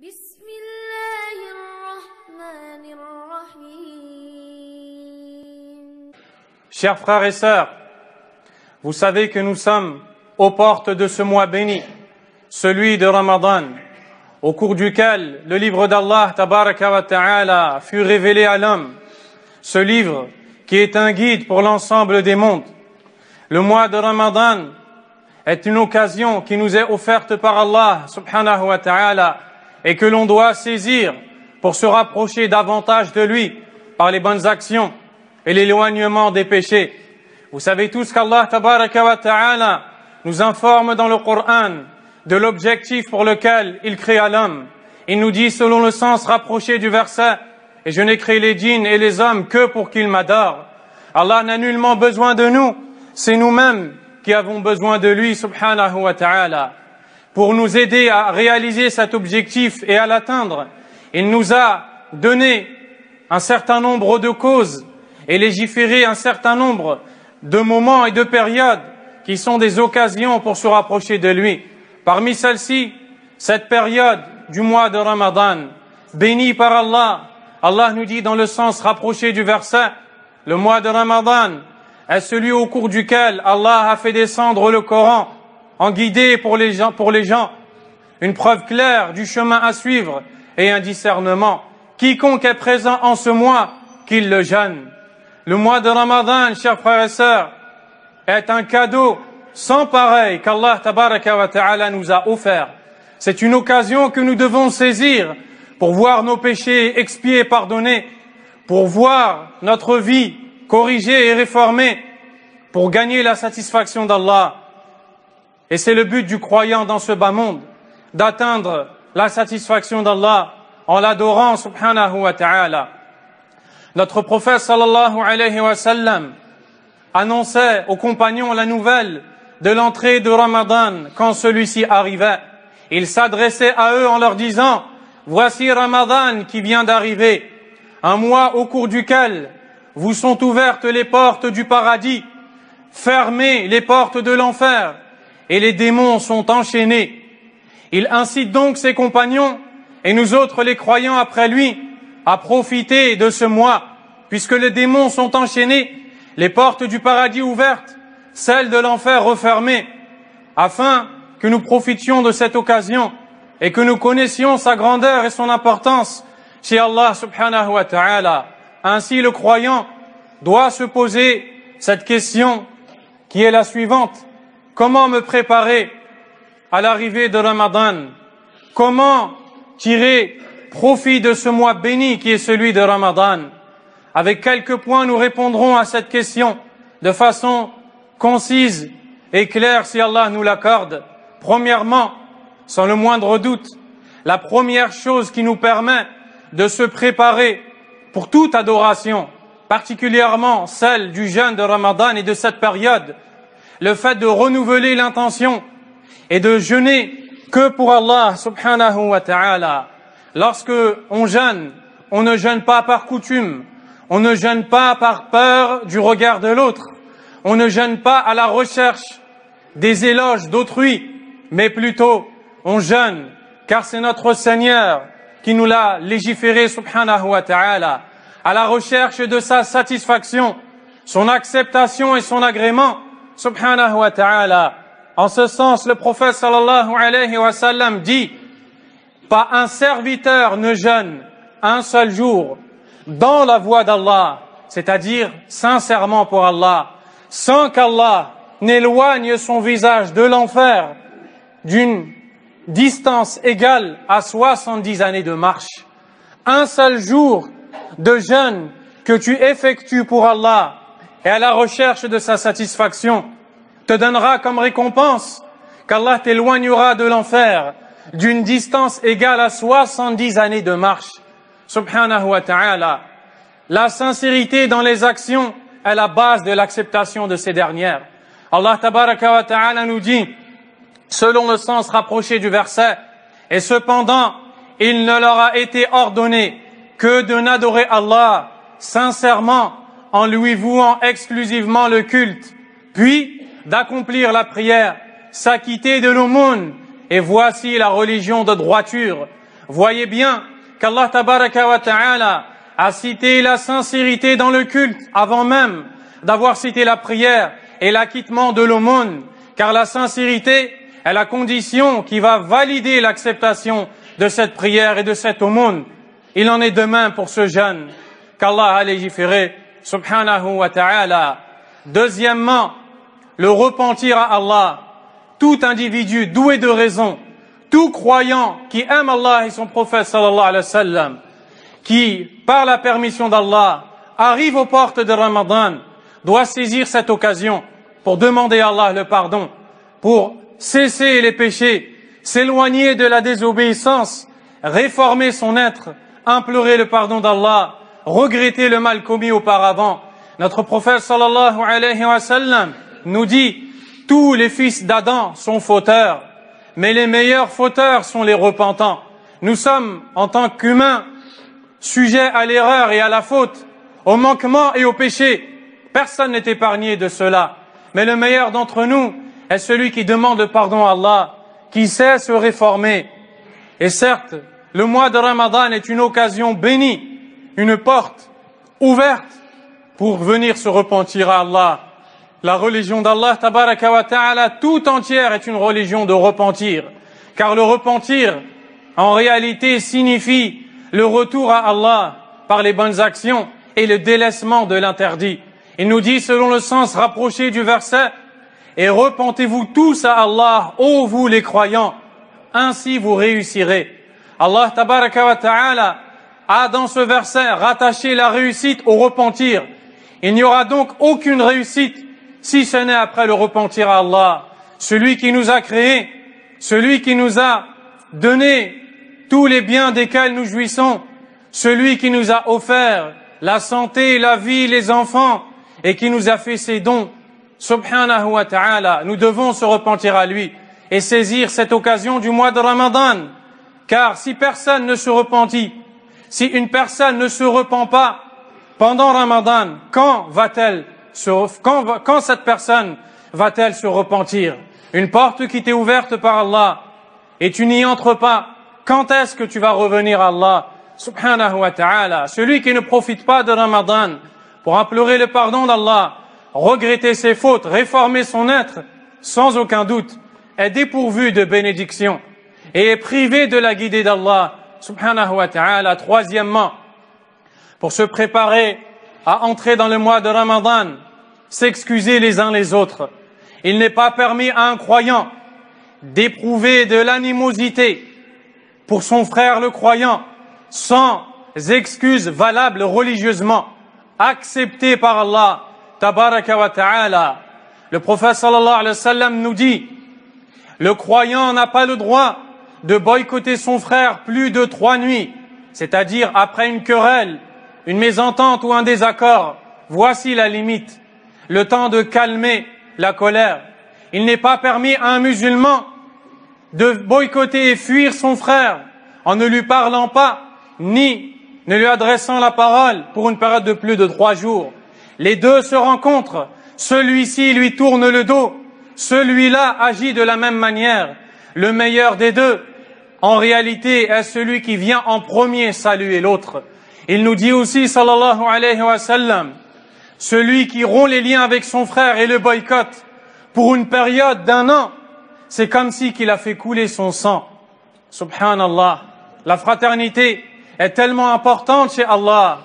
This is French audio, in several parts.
بسم الله الرحمن الرحيم Chers frères et sœurs, vous savez que nous sommes aux portes de ce mois béni, celui de Ramadan, au cours duquel le livre d'Allah tabaraka wa ta'ala fut révélé à l'homme. Ce livre qui est un guide pour l'ensemble des mondes. Le mois de Ramadan est une occasion qui nous est offerte par Allah subhanahu wa ta'ala et que l'on doit saisir pour se rapprocher davantage de lui par les bonnes actions et l'éloignement des péchés. Vous savez tous qu'Allah ta'ala nous informe dans le Coran de l'objectif pour lequel il créa l'homme. Il nous dit selon le sens rapproché du verset, et je n'ai créé les djinns et les hommes que pour qu'ils m'adorent. Allah n'a nullement besoin de nous, c'est nous-mêmes qui avons besoin de lui, subhanahu wa ta'ala. Pour nous aider à réaliser cet objectif et à l'atteindre, il nous a donné un certain nombre de causes et légiféré un certain nombre de moments et de périodes qui sont des occasions pour se rapprocher de lui. Parmi celles-ci, cette période du mois de Ramadan, bénie par Allah, Allah nous dit dans le sens rapproché du verset, le mois de Ramadan est celui au cours duquel Allah a fait descendre le Coran en guidé pour les gens, une preuve claire du chemin à suivre et un discernement. Quiconque est présent en ce mois, qu'il le jeûne. Le mois de Ramadan, chers frères et sœurs, est un cadeau sans pareil qu'Allah wa ta'ala nous a offert. C'est une occasion que nous devons saisir pour voir nos péchés expiés et pardonnés, pour voir notre vie corrigée et réformée, pour gagner la satisfaction d'Allah. Et c'est le but du croyant dans ce bas monde, d'atteindre la satisfaction d'Allah en l'adorant subhanahu wa ta'ala. Notre prophète sallallahu alayhi wa sallam annonçait aux compagnons la nouvelle de l'entrée de Ramadan quand celui-ci arrivait. Il s'adressait à eux en leur disant, voici Ramadan qui vient d'arriver, un mois au cours duquel vous sont ouvertes les portes du paradis, fermées les portes de l'enfer, et les démons sont enchaînés. Il incite donc ses compagnons, et nous autres les croyants après lui, à profiter de ce mois, puisque les démons sont enchaînés, les portes du paradis ouvertes, celles de l'enfer refermées, afin que nous profitions de cette occasion et que nous connaissions sa grandeur et son importance chez Allah subhanahu wa ta'ala. Ainsi le croyant doit se poser cette question qui est la suivante. Comment me préparer à l'arrivée de Ramadan? Comment tirer profit de ce mois béni qui est celui de Ramadan? Avec quelques points, nous répondrons à cette question de façon concise et claire si Allah nous l'accorde. Premièrement, sans le moindre doute, la première chose qui nous permet de se préparer pour toute adoration, particulièrement celle du jeûne de Ramadan et de cette période, le fait de renouveler l'intention et de jeûner que pour Allah subhanahu wa ta'ala. Lorsque on jeûne, on ne jeûne pas par coutume, on ne jeûne pas par peur du regard de l'autre, on ne jeûne pas à la recherche des éloges d'autrui, mais plutôt on jeûne car c'est notre Seigneur qui nous l'a légiféré subhanahu wa ta'ala à la recherche de sa satisfaction, son acceptation et son agrément subhanahu wa ta'ala. En ce sens, le prophète sallallahu alayhi wa dit pas un serviteur ne jeûne un seul jour dans la voie d'Allah, c'est-à-dire sincèrement pour Allah, sans qu'Allah n'éloigne son visage de l'enfer d'une distance égale à 70 années de marche. Un seul jour de jeûne que tu effectues pour Allah et à la recherche de sa satisfaction te donnera comme récompense qu'Allah t'éloignera de l'enfer d'une distance égale à 70 années de marche. Subhanahu wa ta'ala. La sincérité dans les actions est la base de l'acceptation de ces dernières. Allah tabaraka wa ta'ala nous dit, selon le sens rapproché du verset, et cependant, il ne leur a été ordonné que de n'adorer Allah sincèrement en lui vouant exclusivement le culte, puis d'accomplir la prière, s'acquitter de l'aumône, et voici la religion de droiture. Voyez bien qu'Allah tabaraka wa ta'ala a cité la sincérité dans le culte avant même d'avoir cité la prière et l'acquittement de l'aumône, car la sincérité est la condition qui va valider l'acceptation de cette prière et de cette aumône. Il en est demain pour ce jeune qu'Allah a légiféré, subhanahu wa ta'ala. Deuxièmement, le repentir à Allah. Tout individu doué de raison, tout croyant qui aime Allah et son prophète sallallahu alayhi wa sallam, qui, par la permission d'Allah, arrive aux portes de Ramadan, doit saisir cette occasion pour demander à Allah le pardon, pour cesser les péchés, s'éloigner de la désobéissance, réformer son être, implorer le pardon d'Allah, regretter le mal commis auparavant. Notre prophète sallallahu alayhi wa sallam nous dit, tous les fils d'Adam sont fauteurs, mais les meilleurs fauteurs sont les repentants. Nous sommes, en tant qu'humains, sujets à l'erreur et à la faute, au manquement et au péché. Personne n'est épargné de cela. Mais le meilleur d'entre nous est celui qui demande pardon à Allah, qui sait se réformer. Et certes, le mois de Ramadan est une occasion bénie, une porte ouverte pour venir se repentir à Allah. La religion d'Allah, tout entière est une religion de repentir. Car le repentir, en réalité, signifie le retour à Allah par les bonnes actions et le délaissement de l'interdit. Il nous dit, selon le sens rapproché du verset, et repentez-vous tous à Allah, ô vous les croyants, ainsi vous réussirez. Allah a dans ce verset rattaché la réussite au repentir. Il n'y aura donc aucune réussite si ce n'est après le repentir à Allah, celui qui nous a créés, celui qui nous a donné tous les biens desquels nous jouissons, celui qui nous a offert la santé, la vie, les enfants, et qui nous a fait ses dons, subhanahu wa ta'ala, nous devons se repentir à lui et saisir cette occasion du mois de Ramadan. Car si personne ne se repentit, si une personne ne se repent pas pendant Ramadan, quand va-t-elle se, quand, cette personne va-t-elle se repentir? Une porte qui t'est ouverte par Allah et tu n'y entres pas. Quand est-ce que tu vas revenir à Allah? Subhanahu wa ta'ala? Celui qui ne profite pas de Ramadan pour implorer le pardon d'Allah, regretter ses fautes, réformer son être, sans aucun doute, est dépourvu de bénédiction et est privé de la guidée d'Allah, subhanahu wa ta'ala. Troisièmement, pour se préparer à entrer dans le mois de Ramadan, s'excuser les uns les autres. Il n'est pas permis à un croyant d'éprouver de l'animosité pour son frère le croyant sans excuses valables religieusement, acceptées par Allah, ta'ala. Le prophète sallallahu nous dit, le croyant n'a pas le droit de boycotter son frère plus de trois nuits, c'est-à-dire après une querelle, une mésentente ou un désaccord. Voici la limite, le temps de calmer la colère. Il n'est pas permis à un musulman de boycotter et fuir son frère en ne lui parlant pas, ni ne lui adressant la parole pour une période de plus de trois jours. Les deux se rencontrent, celui-ci lui tourne le dos, celui-là agit de la même manière. Le meilleur des deux, en réalité, est celui qui vient en premier saluer l'autre. Il nous dit aussi, sallallahu alayhi wa sallam, celui qui rompt les liens avec son frère et le boycotte pour une période d'un an, c'est comme si qu'il a fait couler son sang. Subhanallah. La fraternité est tellement importante chez Allah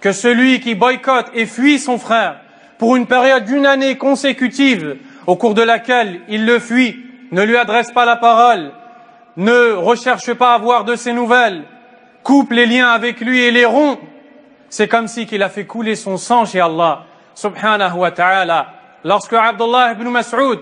que celui qui boycotte et fuit son frère pour une période d'une année consécutive au cours de laquelle il le fuit, ne lui adresse pas la parole, ne recherche pas à avoir de ses nouvelles, coupe les liens avec lui et les rompt, c'est comme si qu'il a fait couler son sang chez Allah, subhanahu wa ta'ala. Lorsque Abdullah ibn Mas'ud,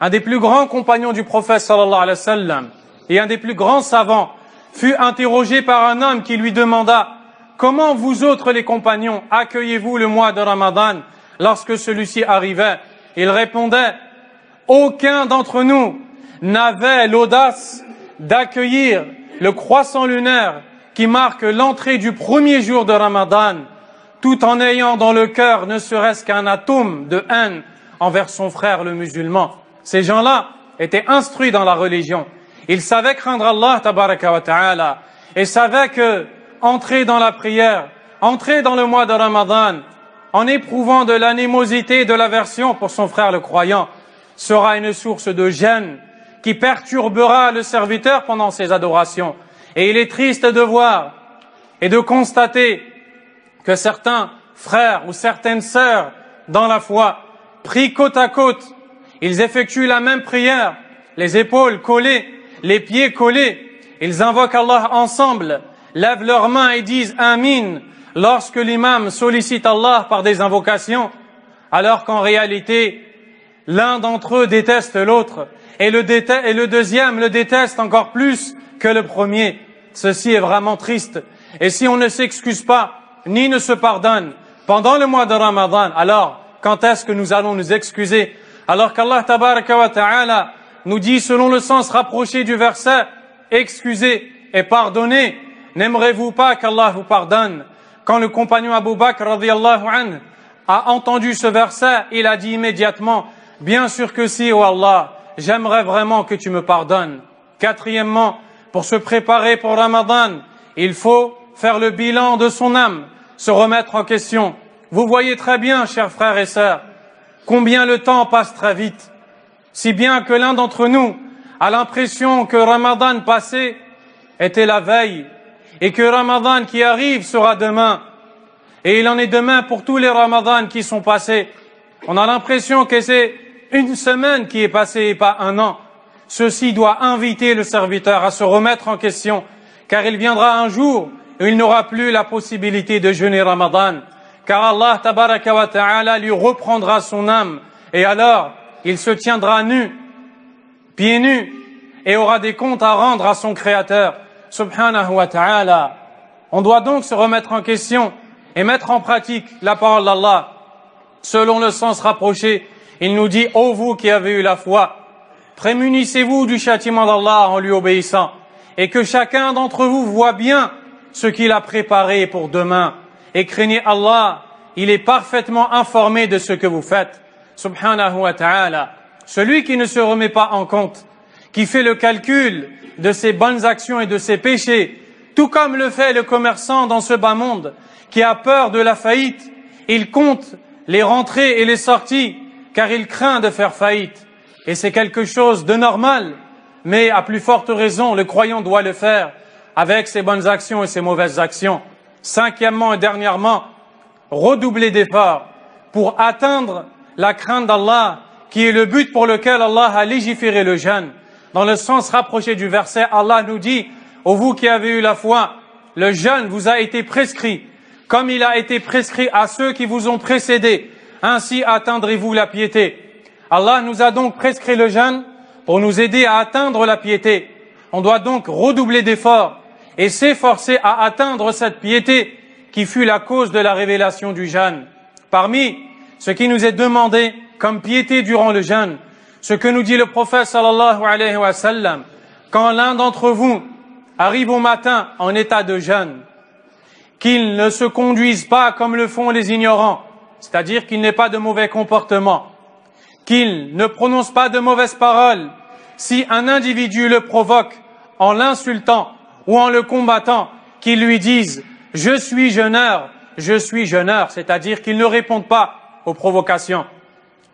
un des plus grands compagnons du prophète sallallahu alayhi wa sallam, et un des plus grands savants, fut interrogé par un homme qui lui demanda Comment vous autres les compagnons accueillez-vous le mois de Ramadan? Lorsque celui-ci arrivait Il répondait Aucun d'entre nous n'avait l'audace d'accueillir le croissant lunaire qui marque l'entrée du premier jour de Ramadan, tout en ayant dans le cœur ne serait-ce qu'un atome de haine envers son frère le musulman. Ces gens-là étaient instruits dans la religion. Ils savaient craindre Allah, tabaraka ta'ala. et savait que entrer dans la prière, entrer dans le mois de Ramadan, en éprouvant de l'animosité et de l'aversion pour son frère le croyant, sera une source de gêne qui perturbera le serviteur pendant ses adorations. Et il est triste de voir et de constater que certains frères ou certaines sœurs dans la foi, pris côte à côte, ils effectuent la même prière, les épaules collées, les pieds collés, ils invoquent Allah ensemble, lèvent leurs mains et disent Amin lorsque l'imam sollicite Allah par des invocations, alors qu'en réalité, l'un d'entre eux déteste l'autre. Et le deuxième le déteste encore plus que le premier. Ceci est vraiment triste. Et si on ne s'excuse pas, ni ne se pardonne pendant le mois de Ramadan, alors quand est-ce que nous allons nous excuser? Alors qu'Allah ta'ala nous dit selon le sens rapproché du verset, excusez et pardonnez. N'aimerez-vous pas qu'Allah vous pardonne? Quand le compagnon Abu Bakr anhu, a entendu ce verset, il a dit immédiatement, bien sûr que si, oh Allah, j'aimerais vraiment que tu me pardonnes. Quatrièmement, pour se préparer pour Ramadan, il faut faire le bilan de son âme, se remettre en question. Vous voyez très bien, chers frères et sœurs, combien le temps passe très vite, si bien que l'un d'entre nous a l'impression que Ramadan passé était la veille et que Ramadan qui arrive sera demain. Et il en est demain pour tous les Ramadans qui sont passés. On a l'impression que c'est une semaine qui est passée et pas un an. Ceci doit inviter le serviteur à se remettre en question, car il viendra un jour où il n'aura plus la possibilité de jeûner Ramadan, car Allah tabaraka ta'ala lui reprendra son âme, et alors il se tiendra nu, pieds nus, et aura des comptes à rendre à son Créateur, subhanahu wa ta'ala. On doit donc se remettre en question et mettre en pratique la parole d'Allah. Selon le sens rapproché il nous dit, ô vous qui avez eu la foi, prémunissez-vous du châtiment d'Allah en lui obéissant, et que chacun d'entre vous voit bien ce qu'il a préparé pour demain, et craignez Allah, il est parfaitement informé de ce que vous faites. Subhanahu wa ta'ala. Celui qui ne se remet pas en compte, qui fait le calcul de ses bonnes actions et de ses péchés, tout comme le fait le commerçant dans ce bas monde, qui a peur de la faillite, il compte les rentrées et les sorties, car il craint de faire faillite. Et c'est quelque chose de normal, mais à plus forte raison, le croyant doit le faire avec ses bonnes actions et ses mauvaises actions. Cinquièmement et dernièrement, redoubler d'efforts pour atteindre la crainte d'Allah, qui est le but pour lequel Allah a légiféré le jeûne. Dans le sens rapproché du verset, Allah nous dit, ô vous qui avez eu la foi, le jeûne vous a été prescrit, comme il a été prescrit à ceux qui vous ont précédés, ainsi atteindrez-vous la piété. Allah nous a donc prescrit le jeûne pour nous aider à atteindre la piété. On doit donc redoubler d'efforts et s'efforcer à atteindre cette piété qui fut la cause de la révélation du jeûne. Parmi ce qui nous est demandé comme piété durant le jeûne, ce que nous dit le prophète sallallahu alayhi wa sallam, quand l'un d'entre vous arrive au matin en état de jeûne, qu'il ne se conduise pas comme le font les ignorants, c'est-à-dire qu'il n'ait pas de mauvais comportement, qu'il ne prononce pas de mauvaises paroles. Si un individu le provoque en l'insultant ou en le combattant, qu'il lui dise je suis jeûneur, je suis jeûneur, c'est-à-dire qu'il ne réponde pas aux provocations,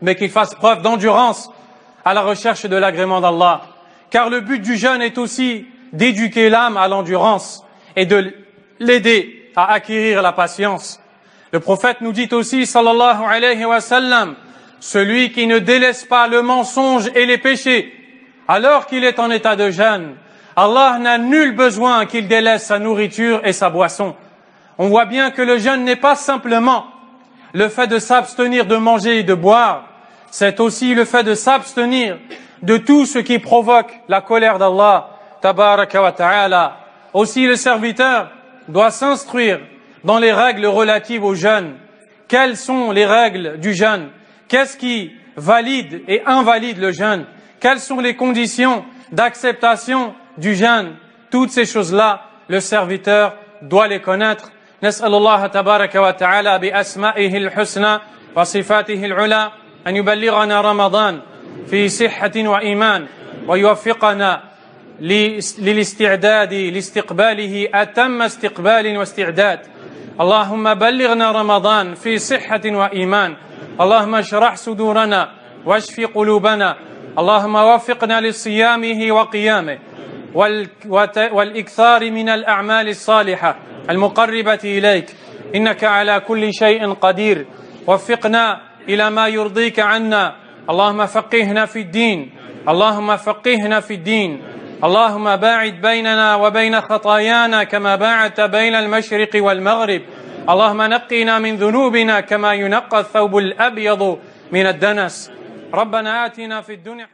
mais qu'il fasse preuve d'endurance à la recherche de l'agrément d'Allah. Car le but du jeûne est aussi d'éduquer l'âme à l'endurance et de l'aider à acquérir la patience. Le prophète nous dit aussi, sallallahu alayhi wa sallam, celui qui ne délaisse pas le mensonge et les péchés, alors qu'il est en état de jeûne, Allah n'a nul besoin qu'il délaisse sa nourriture et sa boisson. On voit bien que le jeûne n'est pas simplement le fait de s'abstenir de manger et de boire, c'est aussi le fait de s'abstenir de tout ce qui provoque la colère d'Allah, tabaraka wa ta'ala. Aussi le serviteur doit s'instruire dans les règles relatives au jeûne. Quelles sont les règles du jeûne? Qu'est-ce qui valide et invalide le jeûne? Quelles sont les conditions d'acceptation du jeûne? Toutes ces choses-là, le serviteur doit les connaître. نسأل الله تبارك وتعالى بأسمائه الحسنى وصفاته العلى أن يبلغنا رمضان في صحة وإيمان ويوفقنا للاستعداد لاستقباله أتم استقبال واستعداد. اللهم بلغنا رمضان في صحة وإيمان اللهم اشرح صدورنا واشف قلوبنا. اللهم وفقنا لصيامه وقيامه والإكثار من الأعمال الصالحة المقربة إليك. إنك على كل شيء قدير. وفقنا إلى ما يرضيك عنا. اللهم فقهنا في الدين. اللهم فقهنا في الدين. اللهم باعد بيننا وبين خطايانا كما باعدت بين المشرق والمغرب. اللهم نقنا من ذنوبنا كما ينقى الثوب الأبيض من الدنس. ربنا آتنا في الدنيا